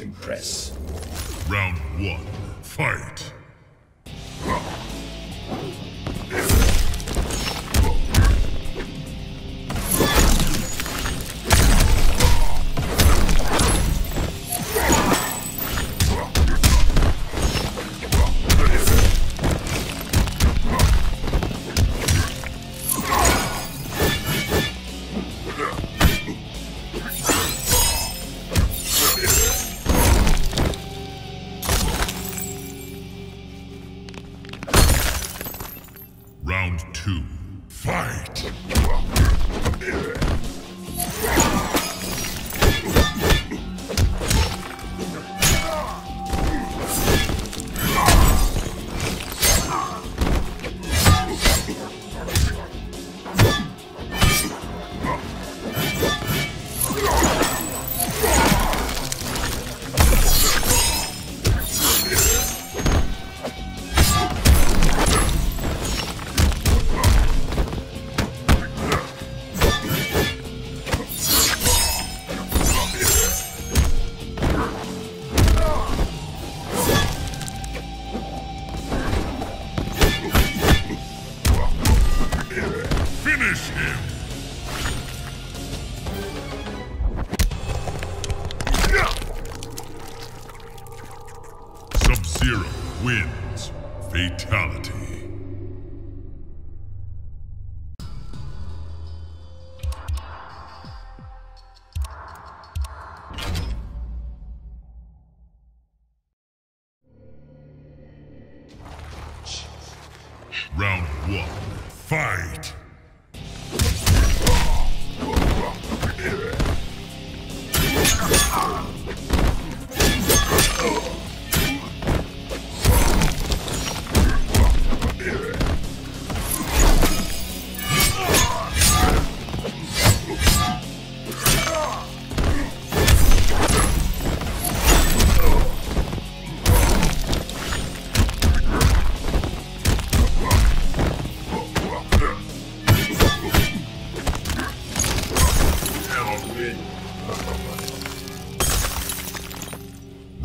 impress. Round one, fight! Sub-Zero wins. Fatality. Round one, fight!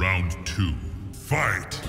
Round two, fight!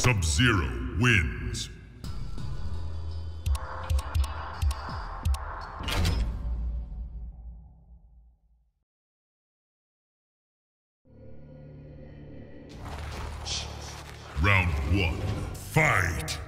Sub-Zero wins. Round one, fight!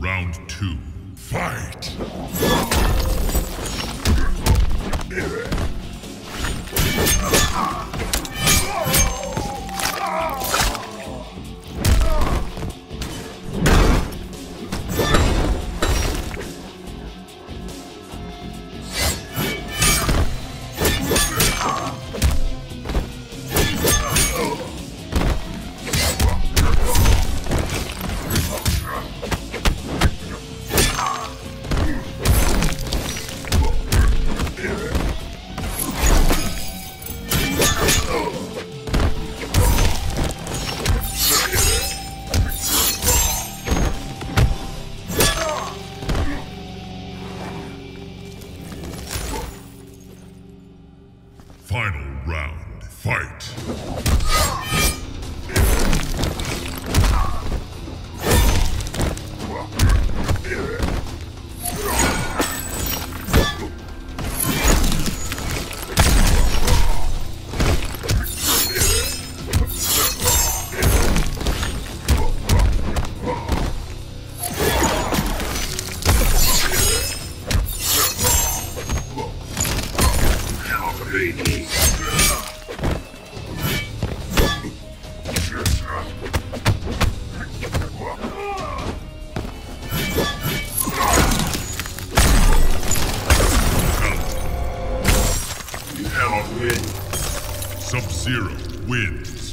Round two. Fight! Fight. Win. Sub-Zero wins.